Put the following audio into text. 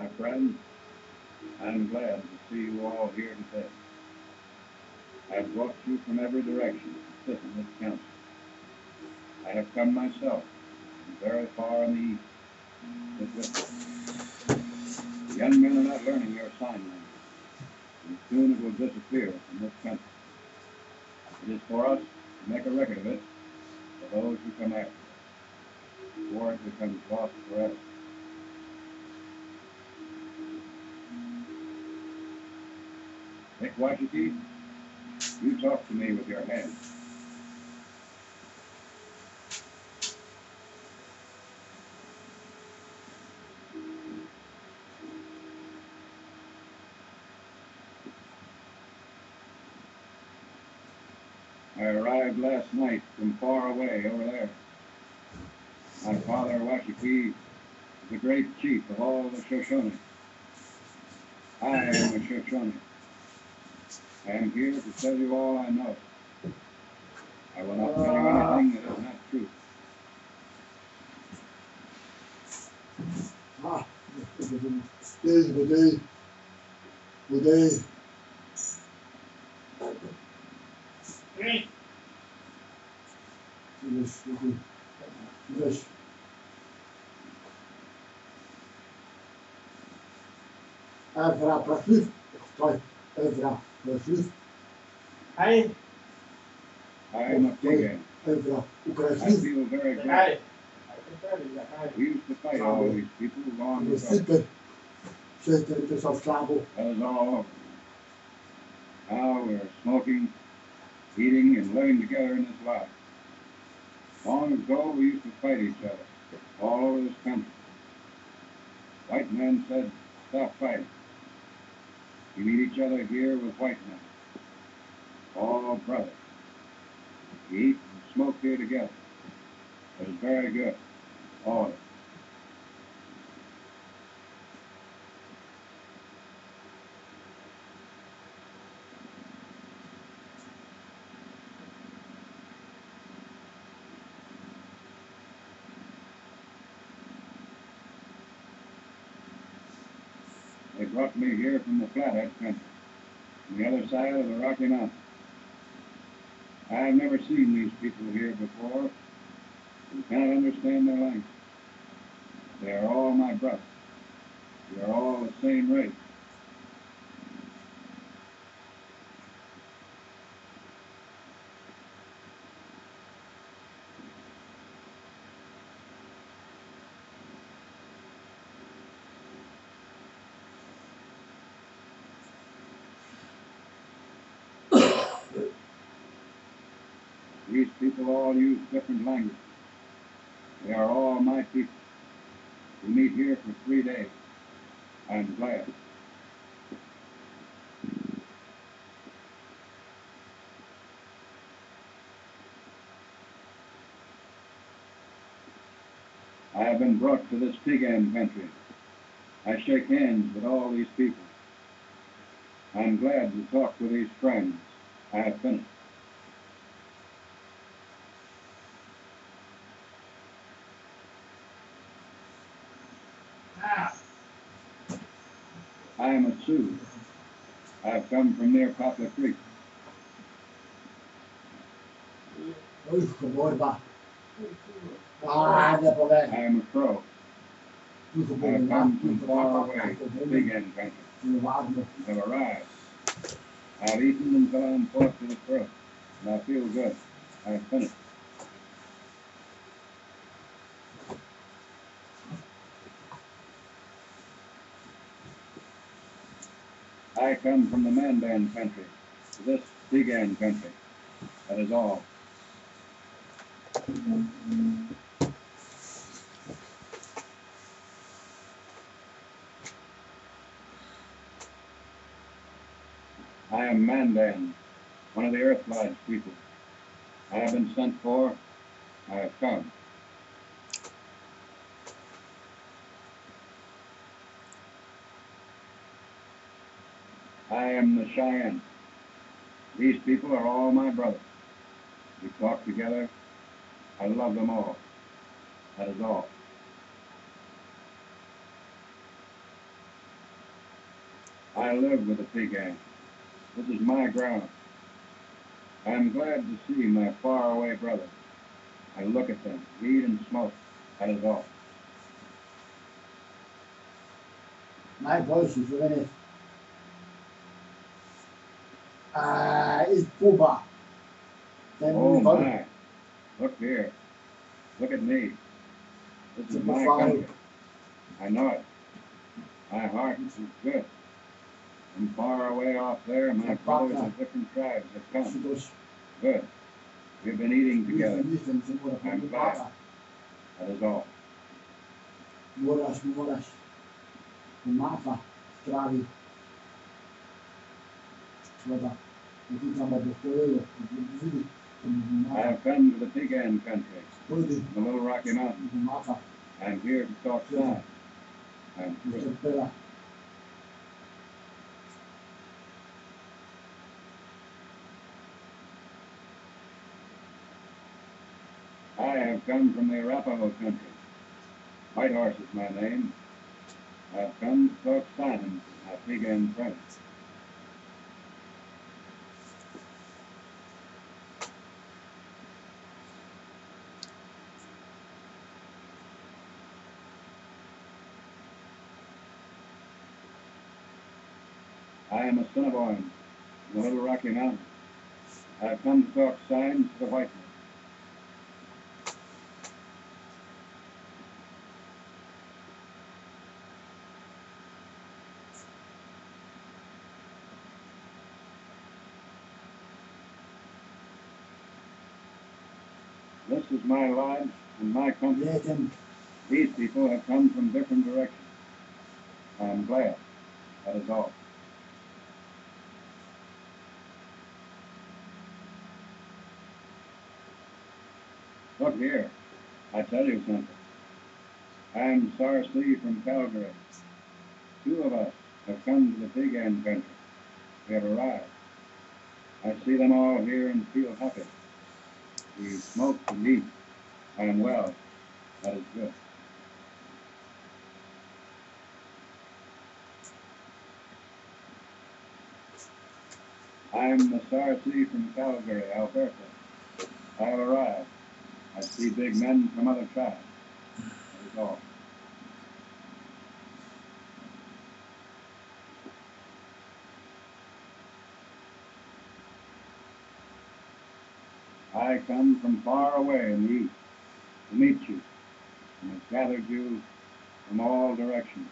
My friends, I'm glad to see you all here today. I've brought you from every direction to sit in this council. I have come myself from very far in the east. to. The young men are not learning your sign language, and soon it will disappear from this country. It is for us to make a record of it for those who come after us, before it becomes lost forever. Nick Washington, you talk to me with your hands. I arrived last night from far away over there. My father, Washakie, is the great chief of all the Shoshone. I am a Shoshone. I am here to tell you all I know. I will not tell you anything that is not true. Ah, good day, good day, good day. Yes, okay. Yes. Evra prosiw, stoj, Evra prosiw, Hej, I am a pig. Evra I ukrasiw, feel very glad. hej. We used to fight all these people long ago. sypy. Sitter inte så slabo. That is all over. Now we're smoking, eating, and living together in this life. Long ago, we used to fight each other all over this country. White men said, stop fighting. We meet each other here with white men. All brothers. We eat and smoke here together. It is very good. All of. Brought me here from the Flathead country, from the other side of the Rocky Mountains. I have never seen these people here before and cannot understand their language. They are all my brothers. We are all the same race. These people all use different languages. They are all my people. We meet here for three days. I am glad. I have been brought to this Piegan country. I shake hands with all these people. I am glad to talk with these friends. I have finished. I am a Sioux. I have come from near Poplar Creek. I am a Crow. I have come from far away, Big End country. I have arrived. I have eaten until I am forced to the throat, and I feel good. I have finished. I come from the Mandan country this Piegan country. That is all. I am Mandan, one of the Earth Lodge people. I have been sent for. I have come. I am the Cheyenne. These people are all my brothers. We talk together. I love them all. That is all. I live with the Piegan. This is my ground. I am glad to see my faraway brothers. I look at them, eat and smoke. That is all. My voice is very. Ah, it's Buba. Then Oh my. Look here. Look at me. This is It's my fine. country. I know it. My heart is good. From far away off there, my brothers of different tribes have come. Good. We've been eating together. Listen, listen, se mora I'm glad. That is all. Moraš, moraš. Pomaga, spravi. Voda. I ti tamo bo povedal, vidi, I have come to the Piegan country, the Little Rocky Mountains. I'm here to talk sign. I'm through. I have come from the Arapaho country. Whitehorse is my name. I have come to talk sign, my Piegan friends. I am Assiniboine from the Little Rocky Mountains. I have come to talk signs to the white man. This is my lodge and my country. Him, These people have come from different directions. I am glad. That is all. Look here. I tell you something. I am Sarsi from Calgary. Two of us have come to the Piegan country. We have arrived. I see them all here and feel happy. We smoke and eat. I am well. That is good. I'm the Sarsi from Calgary, Alberta. I have arrived. See big men from other tribes. That is all. I come from far away in the east to meet you and have gathered you from all directions.